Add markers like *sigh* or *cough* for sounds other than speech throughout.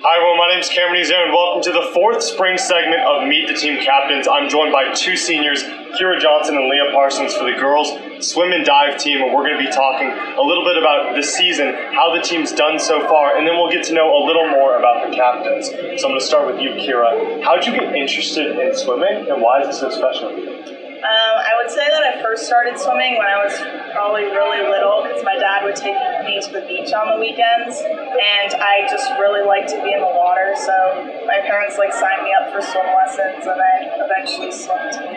Hi, everyone. My name is Cameron Ezeir, and welcome to the fourth spring segment of Meet the Team Captains. I'm joined by two seniors, Kira Johnson and Leah Parsons, for the girls swim and dive team, and we're going to be talking a little bit about the season, how the team's done so far, and then we'll get to know a little more about the captains. So I'm going to start with you, Kira. How did you get interested in swimming, and why is it so special? Um, would say that I first started swimming when I was probably really little because my dad would take me to the beach on the weekends, and I just really liked to be in the water. So my parents like signed me up for swim lessons, and then eventually swim team.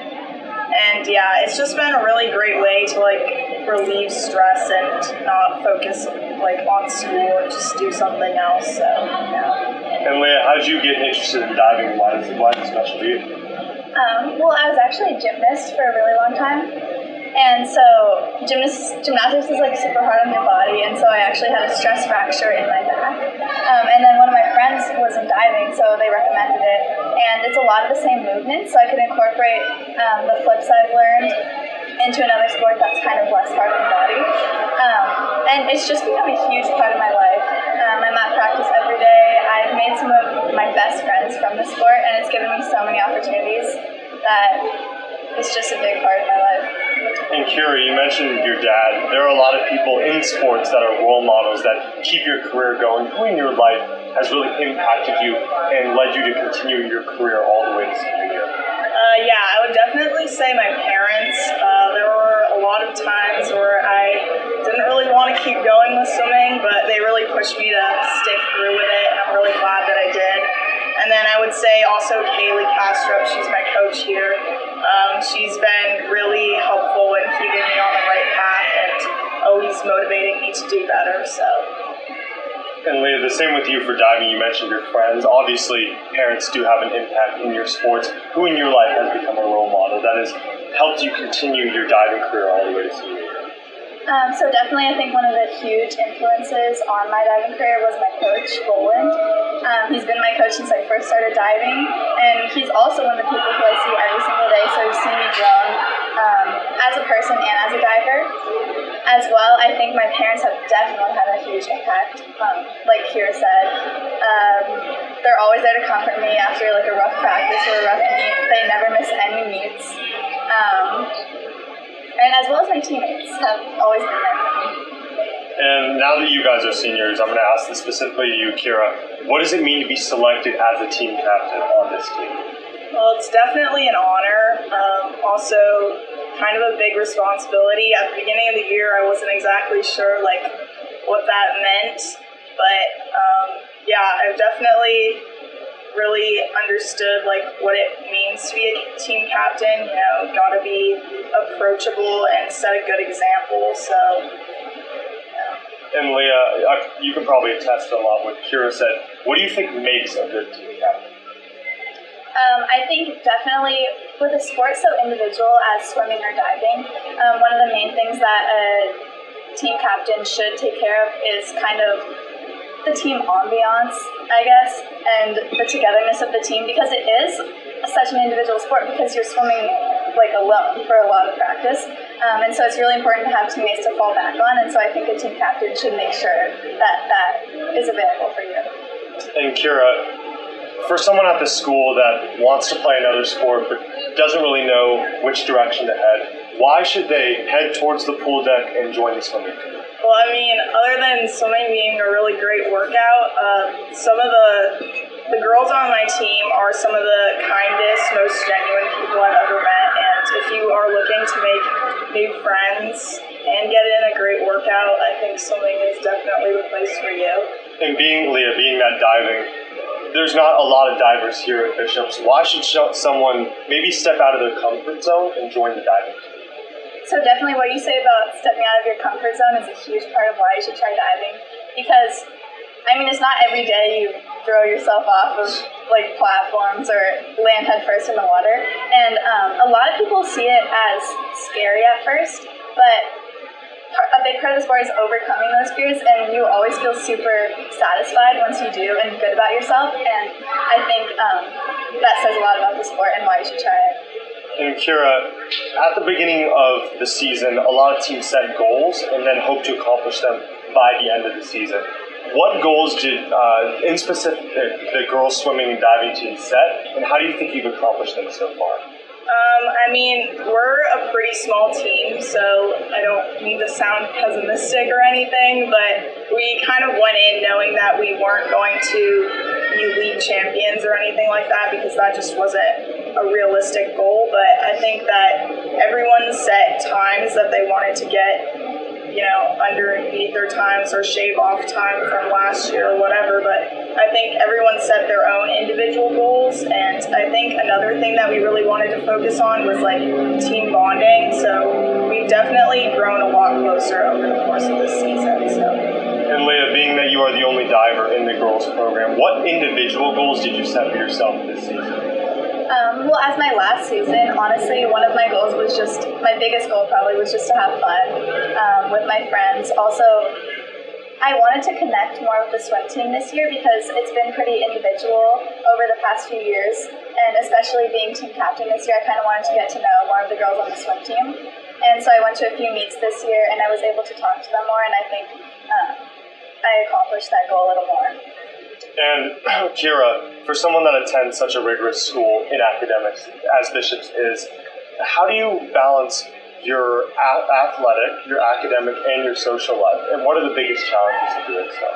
And yeah, it's just been a really great way to like relieve stress and not focus like on school or just do something else. So yeah. And Leah, how did you get interested in diving? Why is why is it special to you? Um, well, I was actually a gymnast for a really long time. And so gymnast, gymnastics is like super hard on your body, and so I actually had a stress fracture in my back. Um, and then one of my friends was in diving, so they recommended it. And it's a lot of the same movements, so I could incorporate um, the flips I've learned into another sport that's kind of less hard on the body. Um, and it's just become a huge part of my life. Um, I'm at practice every day. I've made some of my best friends from the sport, and it's given me so many opportunities that it's just a big part of my life. And Kira, you mentioned your dad. There are a lot of people in sports that are role models that keep your career going. Who in your life has really impacted you and led you to continue your career all the way to senior year? Uh, yeah, I would definitely say my parents. Uh, there were a lot of times where I didn't really want to keep going with swimming, but they really pushed me to stick through with it. I'm really glad that I did. And then I would say also Kaylee Castro, she's my coach here. Um, she's been really helpful in keeping me on the right path and always motivating me to do better. So. And Leah, the same with you for diving. You mentioned your friends. Obviously, parents do have an impact in your sports. Who in your life has become a role model that has helped you continue your diving career all the way to? Um, so definitely, I think one of the huge influences on my diving career was my coach, Boland. Um, he's been my coach since I first started diving, and he's also one of the people who I see every single day. So he's seen me grown um, as a person and as a diver. As well, I think my parents have definitely had a huge impact. Um, like Kira said, um, they're always there to comfort me after like a rough practice or a rough meet. They never miss any meets. And as well as my teammates have always been there for me. And now that you guys are seniors, I'm going to ask this specifically to you, Kira. What does it mean to be selected as a team captain on this team? Well, it's definitely an honor. Um, also, kind of a big responsibility. At the beginning of the year, I wasn't exactly sure like what that meant, but um, yeah, I've definitely really understood like what it means to be a team captain. You know, got to be approachable and set a good example. So. And Leah, you can probably attest to a lot what Kira said. What do you think makes a good team captain? Um, I think definitely with a sport so individual as swimming or diving, um, one of the main things that a team captain should take care of is kind of the team ambiance, I guess, and the togetherness of the team because it is such an individual sport because you're swimming like alone for a lot of practice. Um, and so it's really important to have teammates to fall back on. And so I think a team captain should make sure that that is available for you. And Kira, for someone at the school that wants to play another sport but doesn't really know which direction to head, why should they head towards the pool deck and join the swimming team? Well, I mean, other than swimming being a really great workout, uh, some of the the girls on my team are some of the kindest, most genuine people I've ever met. And if you are looking to make new friends and get in a great workout, I think swimming is definitely the place for you. And being Leah, being that diving, there's not a lot of divers here at Bishops. Why should someone maybe step out of their comfort zone and join the diving? So definitely what you say about stepping out of your comfort zone is a huge part of why you should try diving. Because I mean, it's not every day you throw yourself off of like platforms or land headfirst in the water. And um, a lot of people see it as scary at first, but a big part of the sport is overcoming those fears, and you always feel super satisfied once you do and good about yourself. And I think um, that says a lot about the sport and why you should try it. And Kira, at the beginning of the season, a lot of teams set goals and then hope to accomplish them by the end of the season. what goals did, uh, in specific, the girls swimming and diving team set, and how do you think you've accomplished them so far? Um, I mean, we're a pretty small team, so I don't mean to sound pessimistic or anything, but we kind of went in knowing that we weren't going to be league champions or anything like that because that just wasn't a realistic goal. But I think that everyone set times that they wanted to get you know, underneath their times or shave off time from last year or whatever. But I think everyone set their own individual goals. And I think another thing that we really wanted to focus on was like team bonding. So we've definitely grown a lot closer over the course of this season. So. And Leah, being that you are the only diver in the girls program, what individual goals did you set for yourself this season? Um, well, as my last season, honestly, one of my goals was just my biggest goal probably was just to have fun um, with my friends. Also, I wanted to connect more with the swim team this year because it's been pretty individual over the past few years, and especially being team captain this year, I kind of wanted to get to know more of the girls on the swim team. And so I went to a few meets this year, and I was able to talk to them more, and I think I accomplished that goal a little more. And *clears throat* Kira, for someone that attends such a rigorous school in academics as Bishops is, how do you balance your a- athletic, your academic, and your social life? And what are the biggest challenges of doing so?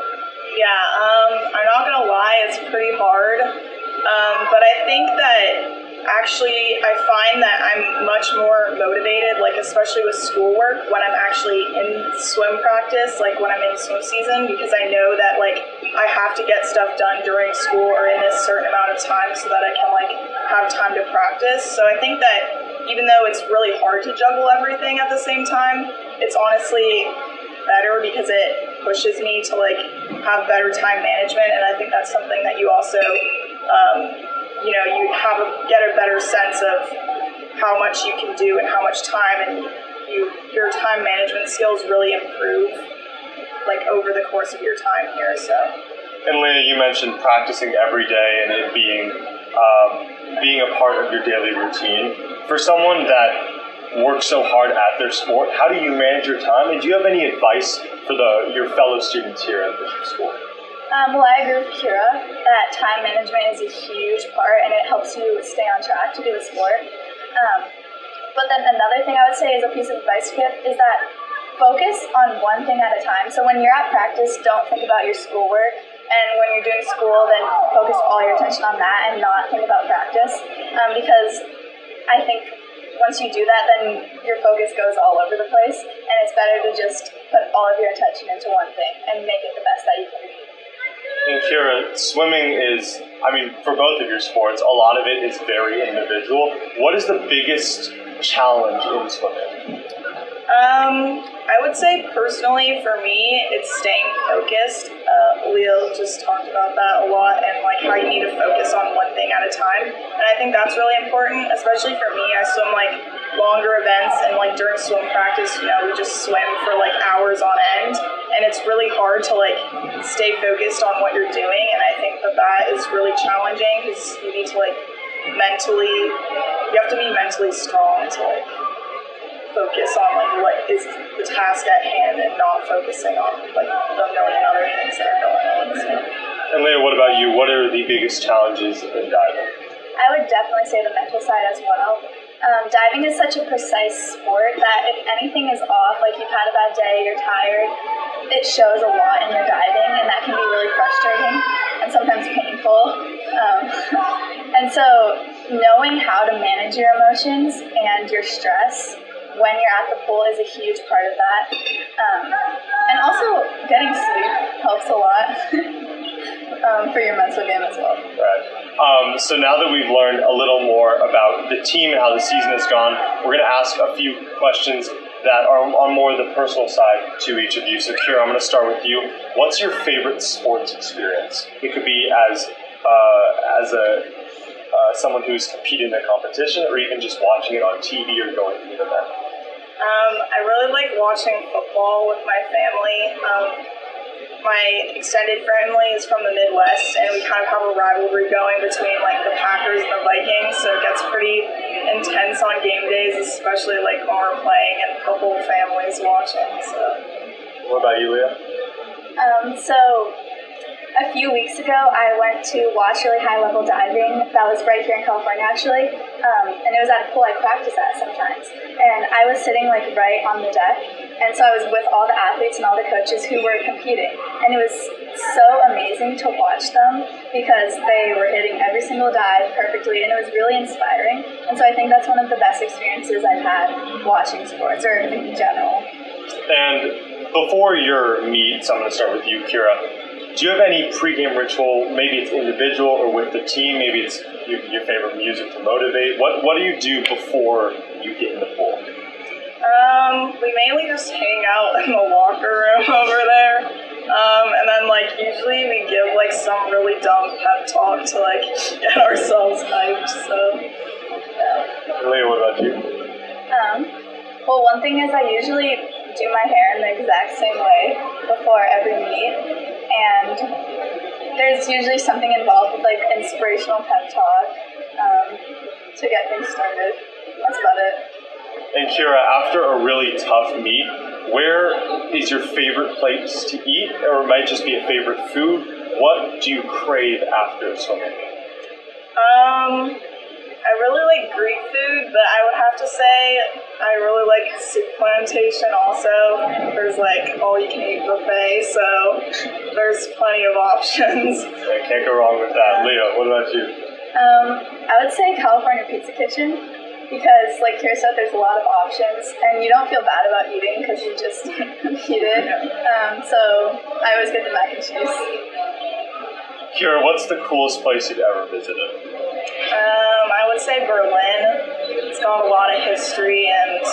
Yeah, um, I'm not gonna lie, it's pretty hard. Um, but I think that actually I find that I'm much more motivated, like especially with schoolwork when I'm actually in swim practice, like when I'm in swim season, because I know that like I have to get stuff done during school or in this certain amount of time so that I can like have time to practice. So I think that even though it's really hard to juggle everything at the same time, it's honestly better because it pushes me to like have better time management and I think that's something that you also um, you know you have a, get a better sense of how much you can do and how much time and you your time management skills really improve like over the course of your time here so and Leah, you mentioned practicing every day and it being um, being a part of your daily routine. For someone that works so hard at their sport, how do you manage your time? And do you have any advice for the your fellow students here at Bishop School? Um, well, I agree with Kira that time management is a huge part and it helps you stay on track to do the sport. Um, but then another thing I would say is a piece of advice give is that focus on one thing at a time. So when you're at practice, don't think about your schoolwork. And when you're doing school, then focus all your attention on that and not think about practice. Um, because I think once you do that, then your focus goes all over the place, and it's better to just put all of your attention into one thing and make it the best that you can. And Kira, swimming is, I mean, for both of your sports, a lot of it is very individual. What is the biggest challenge in swimming? Um, I would say personally for me, it's staying focused. Uh, Leah just talked about that a lot and like how you need to focus on one thing at a time. And I think that's really important, especially for me. I swim like longer events and like during swim practice, you know, we just swim for like hours on end. And it's really hard to like stay focused on what you're doing. And I think that that is really challenging because you need to like mentally, you have to be mentally strong to like focus on like what is the task at hand and not focusing on like the million other things that are going on. So. And Leah, what about you? What are the biggest challenges in diving? I would definitely say the mental side as well. Um, diving is such a precise sport that if anything is off, like you've had a bad day, you're tired, it shows a lot in your diving, and that can be really frustrating and sometimes painful. Um, and so, knowing how to manage your emotions and your stress when you're at the pool is a huge part of that. Um, and also, getting sleep helps a lot *laughs* um, for your mental game as well. Right. Um, so now that we've learned a little more about the team and how the season has gone, we're going to ask a few questions that are on more the personal side to each of you. So, Kira, I'm going to start with you. What's your favorite sports experience? It could be as uh, as a uh, someone who's competing in a competition, or even just watching it on TV or going to an event. Um, I really like watching football with my family. Um, my extended family is from the Midwest, and we kind of have a rivalry going between like the Packers and the Vikings. So it gets pretty intense on game days, especially like when we're playing and the whole family's watching. So. What about you, Leah? Um, so a few weeks ago, I went to watch really high level diving. That was right here in California, actually. Um, and it was at a pool I practice at sometimes. And I was sitting like right on the deck. And so I was with all the athletes and all the coaches who were competing. And it was so amazing to watch them because they were hitting every single dive perfectly. And it was really inspiring. And so I think that's one of the best experiences I've had watching sports or in general. And before your meets, I'm going to start with you, Kira do you have any pregame ritual? Maybe it's individual or with the team. Maybe it's your, your favorite music to motivate. What What do you do before you get in the pool? Um, we mainly just hang out in the locker room *laughs* over there. Um, and then like usually we give like some really dumb pep talk to like *laughs* get ourselves hyped. So yeah. Leah, what about you? Um, well, one thing is I usually do my hair in the exact same way before every meet and there's usually something involved with like inspirational pep talk um, to get things started. That's about it. And Kira, after a really tough meet, where is your favorite place to eat, or it might just be a favorite food? What do you crave after swimming? Um, I really like Greek food, but I would have to say I really like soup plantation also. There's like all you can eat buffet, so there's plenty of options. *laughs* I can't go wrong with that. Leah, what about you? Um, I would say California Pizza Kitchen because, like Kira said, there's a lot of options, and you don't feel bad about eating because you just *laughs* eat it. Um, so I always get the mac and cheese. Kira, what's the coolest place you've ever visited? Um, I would say Berlin. It's got a lot of history, and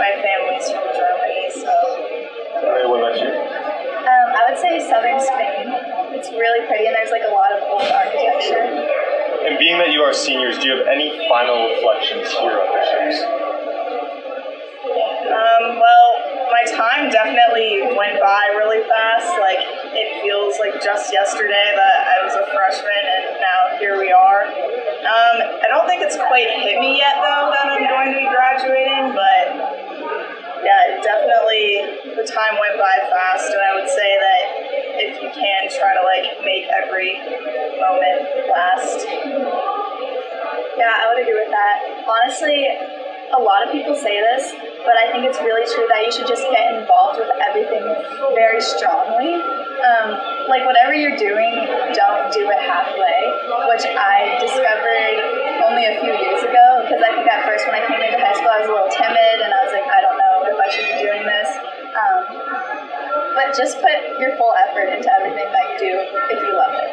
my family's from Germany, so. What about you? Um, I would say southern Spain. It's really pretty, and there's like a lot of old architecture. And being that you are seniors, do you have any final reflections here on the ships? Um, well, my time definitely went by really fast. Like, it feels like just yesterday that I was a freshman, and now here we are. Um, I don't think it's quite hit me yet, though, that I'm going to be graduating, but yeah, definitely the time went by fast, and I would say that if you can, try to like make every moment last. Yeah, I would agree with that. Honestly, a lot of people say this, but I think it's really true that you should just get involved with everything very strongly. Um, like whatever you're doing, don't do it halfway, which just put your full effort into everything that you do if you love it.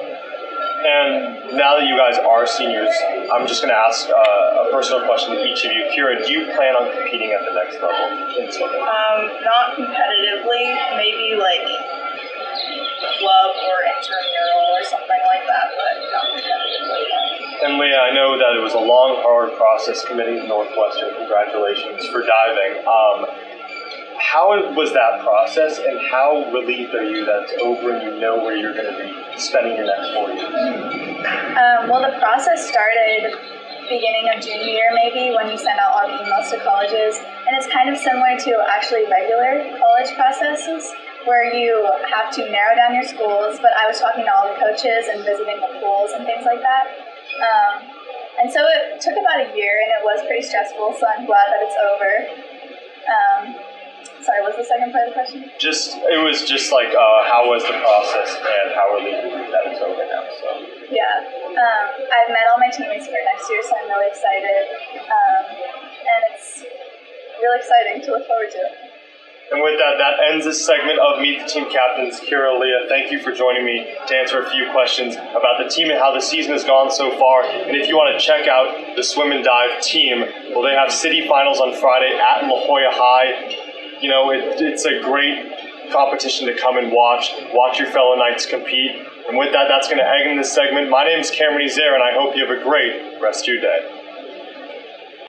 And now that you guys are seniors, I'm just going to ask uh, a personal question to each of you. Kira, do you plan on competing at the next level in swimming? Um, not competitively, maybe like club or intramural or something like that, but not competitively. And Leah, I know that it was a long, hard process committing to Northwestern. Congratulations for diving. Um, how was that process, and how relieved are you that it's over and you know where you're going to be spending your next four years? Um, well, the process started beginning of junior year, maybe, when you send out all the emails to colleges, and it's kind of similar to actually regular college processes where you have to narrow down your schools, but I was talking to all the coaches and visiting the pools and things like that. Um, and so it took about a year and it was pretty stressful, so I'm glad that it's over. Um, sorry, what's the second part of the question? Just, it was just like, uh, how was the process and how are you that it's over now? So. Yeah, um, I've met all my teammates for next year, so I'm really excited. Um, and it's really exciting to look forward to. And with that, that ends this segment of Meet the Team Captains. Kira, Leah, thank you for joining me to answer a few questions about the team and how the season has gone so far. And if you want to check out the swim and dive team, well, they have city finals on Friday at La Jolla High. You know, it, it's a great competition to come and watch. Watch your fellow Knights compete. And with that, that's going to end this segment. My name is Cameron Ezeir, and I hope you have a great rest of your day.